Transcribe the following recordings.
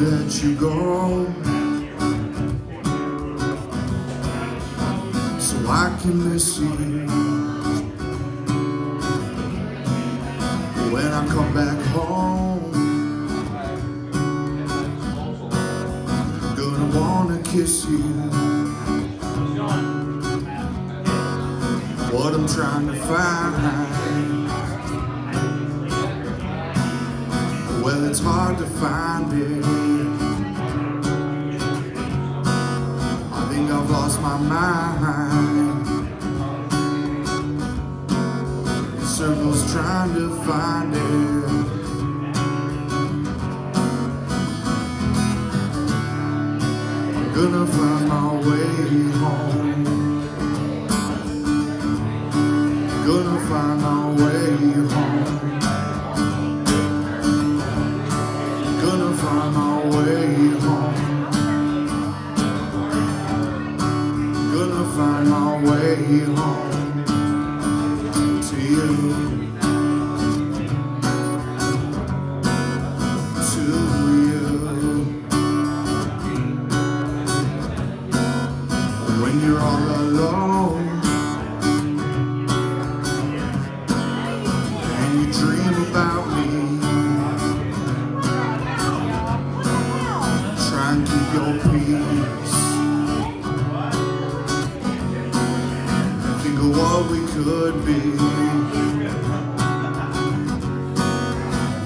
let you go So I can miss you. When I come back home Gonna wanna kiss you. What I'm trying to find Well, it's hard to find it. I think I've lost my mind. In circles trying to find it. I'm gonna find my way home. I'm Gonna find my Try and keep your peace. What we could be.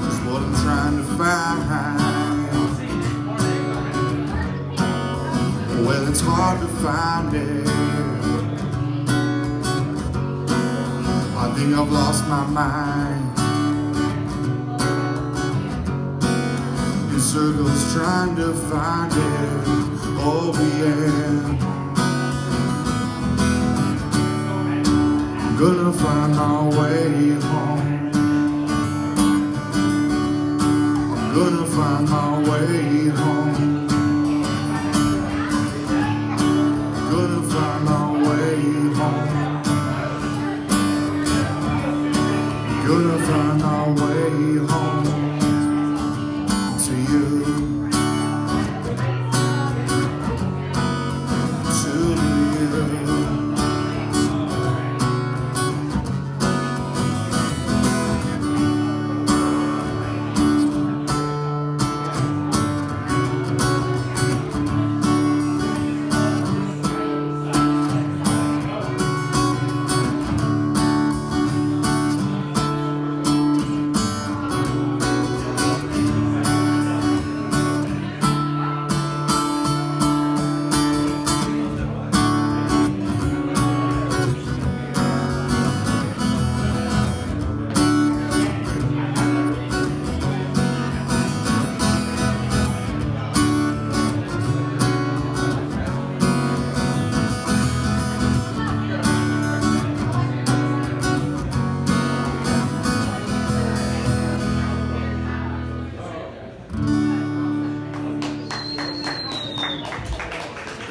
Is what I'm trying to find. Well, it's hard to find it. I think I've lost my mind. in circles trying to find it. Oh yeah. gonna find my way home. I'm gonna find my way home. Gonna find my way home. Gonna find my way home.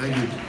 Thank you.